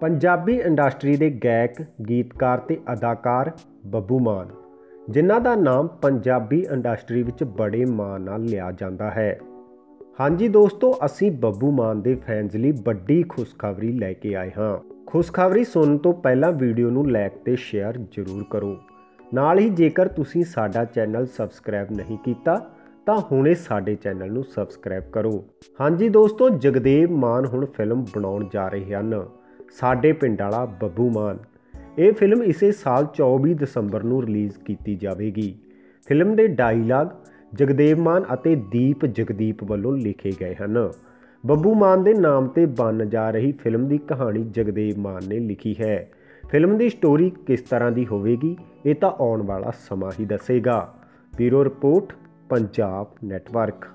Punjabi industry ਦੇ ਗਾਇਕ, ਗੀਤਕਾਰ ਤੇ ਅਦਾਕਾਰ ਬੱਬੂ ਮਾਨ, ਜਿਨ੍ਹਾਂ ਦਾ ਨਾਮ ਪੰਜਾਬੀ ਇੰਡਸਟਰੀ ਵਿੱਚ ਬੜੇ ਮਾਣ ਨਾਲ ਲਿਆ ਜਾਂਦਾ ਹੈ। ਹਾਂਜੀ ਦੋਸਤੋ, ਅਸੀਂ ਬੱਬੂ ਮਾਨ ਦੇ ਫੈਨਸ ਲਈ ਵੱਡੀ ਖੁਸ਼ਖਬਰੀ ਲੈ ਕੇ ਆਏ ਹਾਂ। ਖੁਸ਼ਖਬਰੀ ਸੁਣਨ ਤੋਂ ਪਹਿਲਾਂ ਵੀਡੀਓ ਨੂੰ ਲਾਈਕ ਤੇ ਸ਼ੇਅਰ ਜ਼ਰੂਰ ਕਰੋ। ਨਾਲ ਹੀ ਜੇਕਰ ਤੁਸੀਂ ਸਾਡਾ ਚੈਨਲ ਸਬਸਕ੍ਰਾਈਬ ਨਹੀਂ ਕੀਤਾ, ਤਾਂ ਹੁਣੇ ਸਾਡੇ ਚੈਨਲ ਨੂੰ ਸਬਸਕ੍ਰਾਈਬ ਕਰੋ। ਹਾਂਜੀ ਦੋਸਤੋ, ਜਗਦੇਵ ਮਾਨ ਹੁਣ ਫਿਲਮ ਬਣਾਉਣ ਜਾ ਰਹੇ ਹਨ। ਸਾਡੇ ਪਿੰਡ ਵਾਲਾ ਬੱਬੂ ਮਾਨ। ਇਹ ਫਿਲਮ ਇਸੇ ਸਾਲ 24 ਦਸੰਬਰ ਨੂੰ ਰਿਲੀਜ਼ ਕੀਤੀ ਜਾਵੇਗੀ। ਫਿਲਮ ਦੇ ਡਾਇਲਾਗ ਜਗਦੇਵ ਮਾਨ ਅਤੇ ਦੀਪ ਜਗਦੀਪ ਵੱਲੋਂ ਲਿਖੇ ਗਏ ਹਨ। ਬੱਬੂ ਮਾਨ ਦੇ ਨਾਮ ਤੇ ਬਣ ਜਾ ਰਹੀ ਫਿਲਮ ਦੀ ਕਹਾਣੀ ਜਗਦੇਵ ਮਾਨ ਨੇ ਲਿਖੀ ਹੈ। ਫਿਲਮ ਦੀ ਸਟੋਰੀ ਕਿਸ ਤਰ੍ਹਾਂ ਦੀ ਹੋਵੇਗੀ, ਇਹ ਤਾਂ ਆਉਣ ਵਾਲਾ ਸਮਾਂ ਹੀ ਦੱਸੇਗਾ। Bureau report, Punjab network.